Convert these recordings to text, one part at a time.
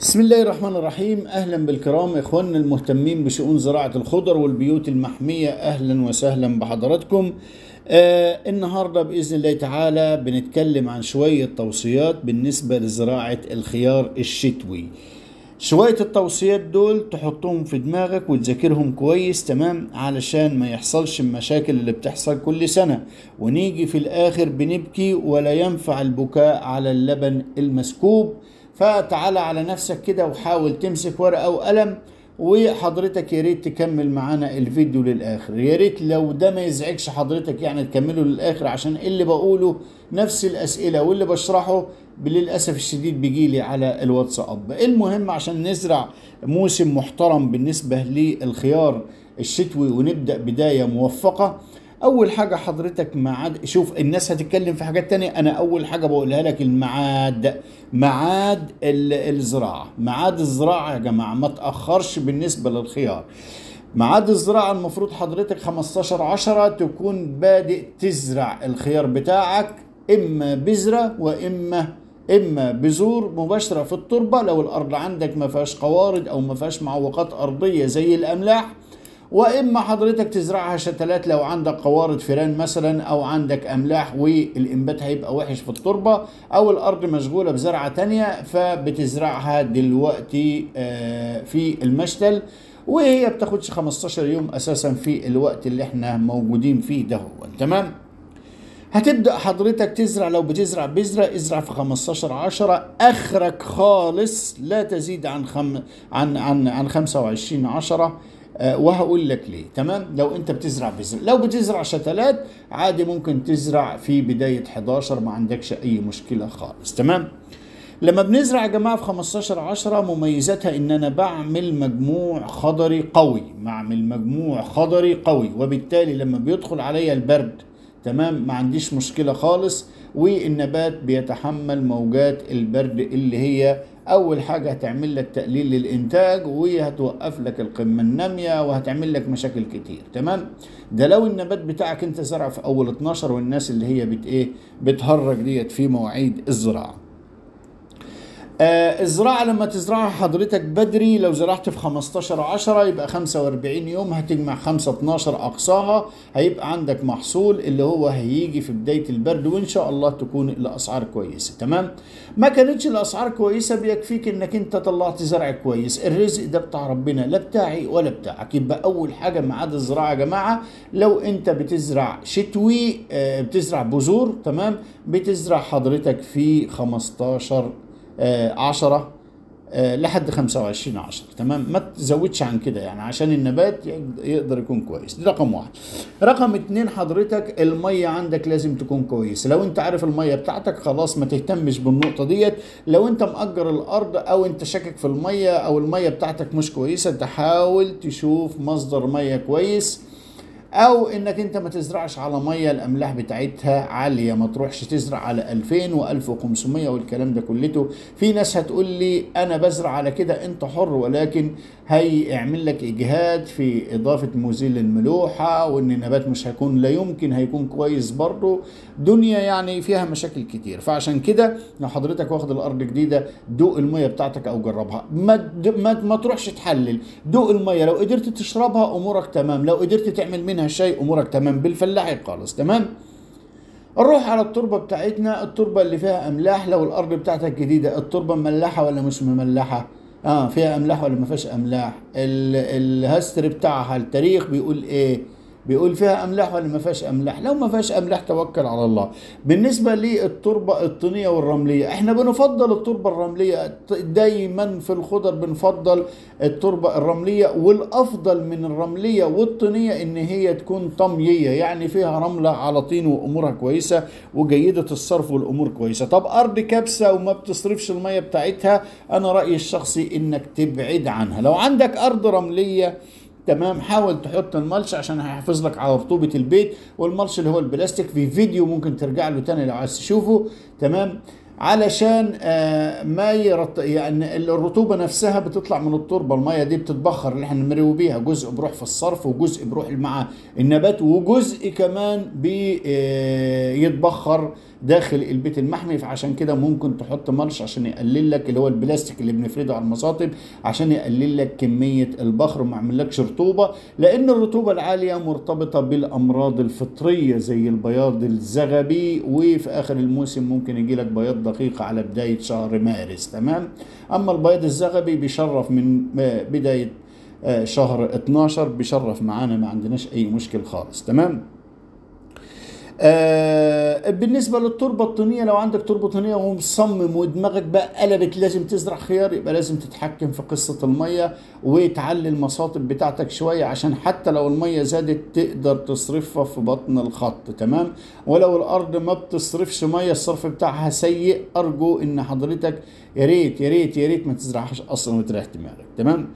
بسم الله الرحمن الرحيم. أهلا بالكرام إخواننا المهتمين بشؤون زراعة الخضر والبيوت المحمية. أهلا وسهلا بحضراتكم. آه النهارده بإذن الله تعالى بنتكلم عن شوية توصيات بالنسبة لزراعة الخيار الشتوي. شوية التوصيات دول تحطهم في دماغك وتذاكرهم كويس تمام؟ علشان ما يحصلش المشاكل اللي بتحصل كل سنة. ونيجي في الآخر بنبكي ولا ينفع البكاء على اللبن المسكوب. فتعالى على نفسك كده وحاول تمسك ورقة وقلم وحضرتك يا ريت تكمل معانا الفيديو للآخر. يا ريت لو ده ما يزعجش حضرتك يعني تكمله للآخر عشان اللي بقوله نفس الأسئلة واللي بشرحه للأسف الشديد بيجي لي على الواتساب. المهم عشان نزرع موسم محترم بالنسبة للخيار الشتوي ونبدأ بداية موفقة أول حاجة حضرتك ميعاد شوف الناس هتتكلم في حاجات تانية أنا أول حاجة بقولها لك الميعاد ميعاد الزراعة. ميعاد الزراعة يا جماعة ما تأخرش بالنسبة للخيار. ميعاد الزراعة المفروض حضرتك 15 10 تكون بادئ تزرع الخيار بتاعك إما بذرة وإما إما بذور مباشرة في التربة. لو الأرض عندك ما فيهاش قوارض أو ما فيهاش معوقات أرضية زي الأملاح وإما حضرتك تزرعها شتلات لو عندك قوارض فيران مثلا أو عندك أملاح والإنبات هيبقى وحش في التربة أو الأرض مشغولة بزرعة تانية فبتزرعها دلوقتي في المشتل وهي بتاخدش 15 يوم أساسا في الوقت اللي إحنا موجودين فيه ده هو. تمام؟ هتبدأ حضرتك تزرع لو بتزرع بذرة ازرع في 15 10 آخرك خالص لا تزيد عن خم عن عن عن 25 10 وهقول لك ليه. تمام؟ لو انت بتزرع بذر لو بتزرع شتلات عادي ممكن تزرع في بداية 11 ما عندكش أي مشكلة خالص. تمام؟ لما بنزرع يا جماعة في 15 10 مميزاتها إن أنا بعمل مجموع خضري قوي. بعمل مجموع خضري قوي. وبالتالي لما بيدخل عليا البرد تمام؟ ما عنديش مشكلة خالص. والنبات بيتحمل موجات البرد اللي هي أول حاجة هتعمل لك تقليل للإنتاج وهتوقف لك القمة النامية وهتعمل لك مشاكل كتير تمام؟ ده لو النبات بتاعك انت زرع في أول 12 والناس اللي هي بت إيه بتهرج ديت في مواعيد الزراعة. آه الزراعة لما تزرعها حضرتك بدري لو زرعت في 15 10 يبقى 45 يوم هتجمع 5 12 أقصاها. هيبقى عندك محصول اللي هو هيجي في بداية البرد وإن شاء الله تكون الأسعار كويسة. تمام؟ ما كانتش الأسعار كويسة بيكفيك إنك أنت طلعت زرع كويس. الرزق ده بتاع ربنا لا بتاعي ولا بتاعك. يبقى أول حاجة ميعاد الزراعة يا جماعة لو أنت بتزرع شتوي آه بتزرع بذور تمام؟ بتزرع حضرتك في 15 10 آه لحد 25 10 تمام؟ ما تزودش عن كده يعني عشان النبات يقدر يكون كويس. دي رقم واحد. رقم اتنين حضرتك المية عندك لازم تكون كويس. لو انت عارف المية بتاعتك خلاص ما تهتمش بالنقطة ديت. لو انت مأجر الأرض أو انت شاكك في المية أو المية بتاعتك مش كويسة تحاول تشوف مصدر مية كويس. أو إنك أنت ما تزرعش على مية الأملاح بتاعتها عالية ما تروحش تزرع على 2000 و1500 والكلام ده كلته. في ناس هتقول لي أنا بزرع على كده أنت حر ولكن هيعمل لك إجهاد في إضافة مزيل الملوحه وإن النبات مش هيكون لا يمكن هيكون كويس برضه. دنيا يعني فيها مشاكل كتير. فعشان كده لو حضرتك واخد الأرض جديدة دوق المية بتاعتك أو جربها. ما ما, ما تروحش تحلل. دوق المية. لو قدرت تشربها أمورك تمام. لو قدرت تعمل منها شيء امورك تمام بالفلاحي خالص تمام؟ نروح على التربة بتاعتنا التربة اللي فيها أملاح لو الأرض بتاعتك جديدة التربة مملحة ولا مش مملحة آه فيها أملاح ولا ما فيهاش أملاح؟ الهستر بتاعها التاريخ بيقول إيه؟ بيقول فيها أملاح ولا ما فيهاش أملاح؟ لو ما فيهاش أملاح توكل على الله. بالنسبة للتربة الطينية والرملية إحنا بنفضل التربة الرملية. دايما في الخضر بنفضل التربة الرملية والأفضل من الرملية والطينية إن هي تكون طمييه يعني فيها رملة على طين وأمورها كويسة وجيدة الصرف والأمور كويسة. طب أرض كبسة وما بتصرفش المية بتاعتها أنا رأيي الشخصي إنك تبعد عنها. لو عندك أرض رملية تمام؟ حاول تحط الملش عشان هيحافظ لك على رطوبة البيت والملش اللي هو البلاستيك في فيديو ممكن ترجع له تاني لو عايز تشوفه. تمام؟ علشان آه ما يرط يعني الرطوبة نفسها بتطلع من التربة المية دي بتتبخر اللي إحنا بنروي بيها جزء بروح في الصرف وجزء بروح مع النبات وجزء كمان بيتبخر داخل البيت المحمي فعشان كده ممكن تحط ملش عشان يقلل لك اللي هو البلاستيك اللي بنفرده على المصاطب عشان يقلل لك كمية البخر وما يعملكش رطوبة لأن الرطوبة العالية مرتبطة بالأمراض الفطرية زي البياض الزغبي وفي آخر الموسم ممكن يجي لك بياض دقيقه على بداية شهر مارس. تمام؟ أما البياض الزغبي بيشرف من بداية شهر 12 بيشرف معانا ما عندناش أي مشكل خالص. تمام؟ آه بالنسبة للتربة الطينية لو عندك تربة طينية ومصمم ودماغك بقى قلبت لازم تزرع خيار يبقى لازم تتحكم في قصة المية وتعلي المصاطب بتاعتك شوية عشان حتى لو المية زادت تقدر تصرفها في بطن الخط تمام؟ ولو الأرض ما بتصرفش مية الصرف بتاعها سيء أرجو إن حضرتك يا ريت يا ريت يا ريت ما تزرعهاش أصلا وتريح دماغك تمام؟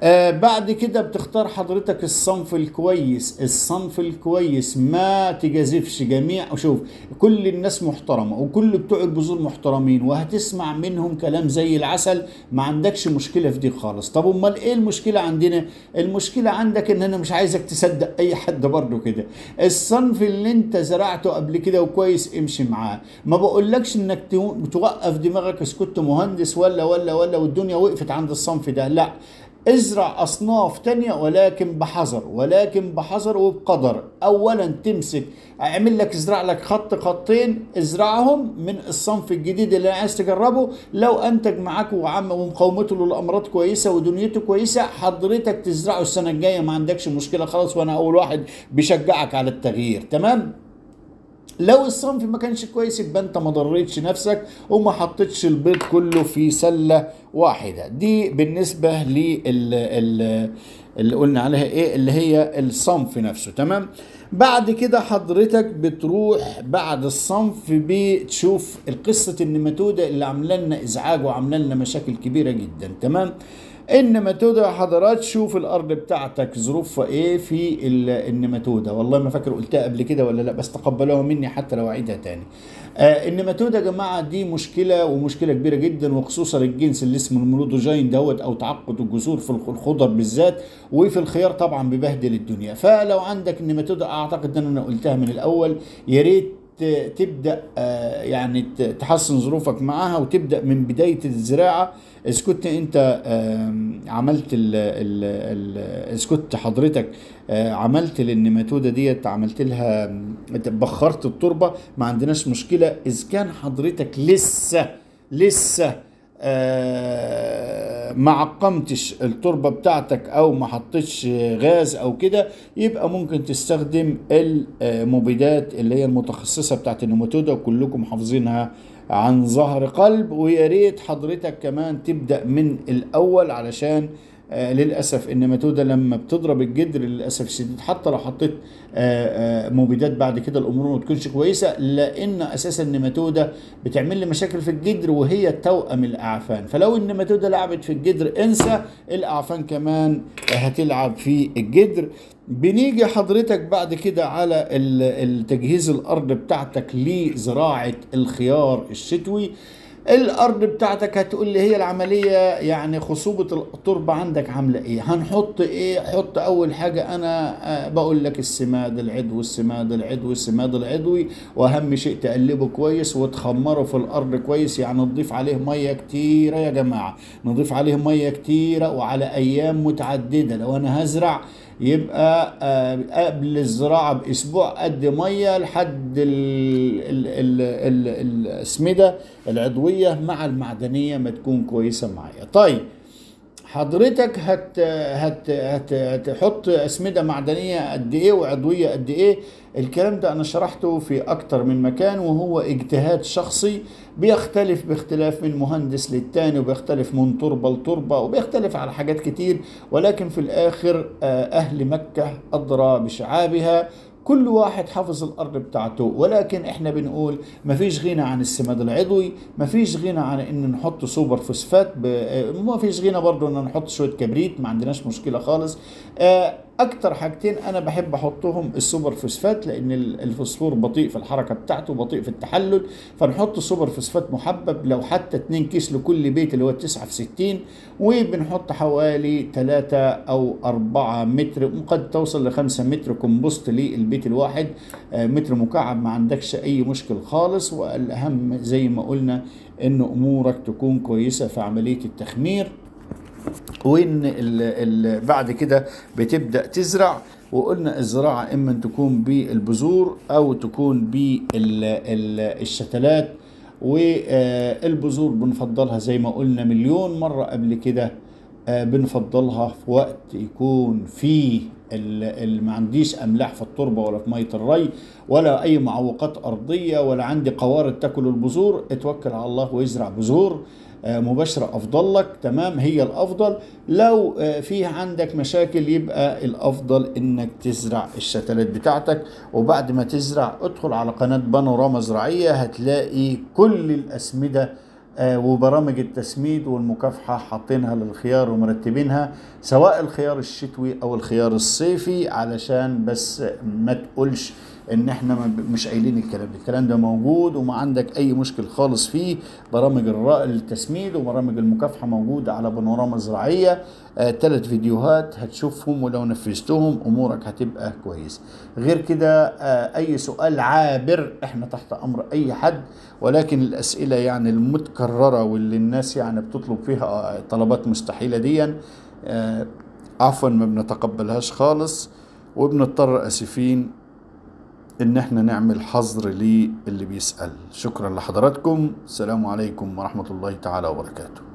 آه بعد كده بتختار حضرتك الصنف الكويس. الصنف الكويس ما تجازفش جميع. وشوف كل الناس محترمة وكل بتوع البذور محترمين وهتسمع منهم كلام زي العسل. ما عندكش مشكلة في دي خالص. طب أمال إيه المشكلة عندنا؟ المشكلة عندك إن أنا مش عايزك تصدق أي حد برضه كده. الصنف اللي أنت زرعته قبل كده وكويس امشي معاه. ما بقولكش إنك توقف دماغك اسكت مهندس ولا ولا ولا والدنيا وقفت عند الصنف ده. لا ازرع أصناف تانية ولكن بحذر ولكن بحذر وبقدر. اولا تمسك أعمل لك ازرع لك خط خطين ازرعهم من الصنف الجديد اللي عايز تجربه. لو أنتج معاك وعم ومقاومته للأمراض كويسة ودنيته كويسة حضرتك تزرعه السنة الجاية ما عندكش مشكلة خلاص وأنا أول واحد بشجعك على التغيير. تمام؟ لو الصنف ما كانش كويس يبقى انت ما ضريتش نفسك وما حطيتش البيض كله في سلة واحدة. دي بالنسبة لل اللي قلنا عليها إيه؟ اللي هي الصنف نفسه. تمام؟ بعد كده حضرتك بتروح بعد الصنف بتشوف القصة النماتوده اللي عاملة لنا إزعاج وعاملة لنا مشاكل كبيرة جدا. تمام؟ النماتوده يا حضرات شوف الأرض بتاعتك ظروفها إيه في النماتوده والله ما فاكر قلتها قبل كده ولا لأ بس تقبلوها مني حتى لو أعيدها تاني. آه النماتوده يا جماعة دي مشكلة ومشكلة كبيرة جدا وخصوصا الجنس اللي اسمه المولودوجين دوت أو تعقد الجذور في الخضر بالذات وفي الخيار طبعا ببهدل الدنيا. فلو عندك النماتوده أعتقد إن أنا قلتها من الأول يا ريت تبدأ يعني تحسن ظروفك معاها وتبدأ من بداية الزراعة. اذا كنت انت عملت اذا كنت حضرتك عملت للنماتوده ديت عملت لها بخرت التربة. ما عندناش مشكلة. إذا كان حضرتك لسه لسه ما عقمتش التربة بتاعتك أو ما حطيتش غاز أو كده يبقى ممكن تستخدم المبيدات اللي هي المتخصصة بتاعت النماتودا وكلكم حافظينها عن ظهر قلب ويا ريت حضرتك كمان تبدأ من الأول علشان آه للأسف النماتوده لما بتضرب الجدر للأسف الشديد حتى لو حطيت آه آه مبيدات بعد كده الأمور ما تكونش كويسة لأن أساسا النماتوده بتعمل لي مشاكل في الجدر وهي توأم الأعفان. فلو النماتوده لعبت في الجدر إنسى الأعفان كمان هتلعب في الجدر. بنيجي حضرتك بعد كده على التجهيز الأرض بتاعتك لزراعة الخيار الشتوي. الأرض بتاعتك هتقول لي هي العملية يعني خصوبة التربه عندك عاملة إيه؟ هنحط إيه؟ حط أول حاجة أنا بقول لك السماد العضوي السماد العضوي السماد العضوي وأهم شيء تقلبه كويس وتخمره في الأرض كويس يعني نضيف عليه مية كتيرة يا جماعة. نضيف عليه مية كتيرة وعلى أيام متعددة. لو أنا هزرع يبقى قبل الزراعة بأسبوع قد مية لحد الأسمدة العضوية مع المعدنية ما تكون كويسة معايا. طيب حضرتك هت هت هت هتحط اسمدة معدنية قد إيه وعضوية قد إيه؟ الكلام ده أنا شرحته في أكتر من مكان وهو اجتهاد شخصي بيختلف باختلاف من مهندس للتاني وبيختلف من تربه لتربه وبيختلف على حاجات كتير ولكن في الآخر أهل مكة أدرى بشعابها كل واحد حافظ الأرض بتاعته. ولكن إحنا بنقول مفيش غنى عن السماد العضوي مفيش غنى عن إن نحط سوبر فوسفات مفيش غنى برضه إن نحط شوية كبريت ما عندناش مشكلة خالص. أكتر حاجتين أنا بحب أحطهم السوبر فوسفات لأن ال- الفوسفور بطيء في الحركة بتاعته بطيء في التحلل. فنحط سوبر فوسفات محبب لو حتى 2 كيس لكل بيت اللي هو 9 في 60 وبنحط حوالي 3 أو 4 متر قد توصل ل 5 متر كومبوست للبيت الواحد. آه، متر مكعب ما عندكش أي مشكل خالص. والأهم زي ما قلنا ان أمورك تكون كويسة في عملية التخمير. وإن بعد كده بتبدأ تزرع. وقلنا الزراعة إما تكون بالبذور أو تكون بالشتلات والبذور بنفضلها زي ما قلنا مليون مرة قبل كده. آه، بنفضلها في وقت يكون فيه ال- ال- ما عنديش أملاح في التربة ولا في مية الري ولا أي معوقات أرضية ولا عندي قوارض تاكل البذور. اتوكل على الله وازرع بذور. مباشرة أفضل لك. تمام؟ هي الأفضل. لو آه، في عندك مشاكل يبقى الأفضل إنك تزرع الشتلات بتاعتك. وبعد ما تزرع ادخل على قناة بانوراما زراعية هتلاقي كل الأسمدة آه، وبرامج التسميد والمكافحة حاطينها للخيار ومرتبينها سواء الخيار الشتوي أو الخيار الصيفي علشان بس ما تقولش إن إحنا مش قايلين الكلام ده. الكلام ده موجود وما عندك أي مشكل خالص فيه. برامج التسميد وبرامج المكافحة موجودة على بانوراما زراعية. آه ثلاث فيديوهات هتشوفهم ولو نفذتهم أمورك هتبقى كويس. غير كده آه أي سؤال عابر إحنا تحت أمر أي حد. ولكن الأسئلة يعني المتكررة واللي الناس يعني بتطلب فيها آه، طلبات مستحيلة ديا آه عفوا ما بنتقبلهاش خالص. وبنضطر آسفين. إن إحنا نعمل حظر للي بيسأل. شكرا لحضراتكم. السلام عليكم ورحمة الله تعالى وبركاته.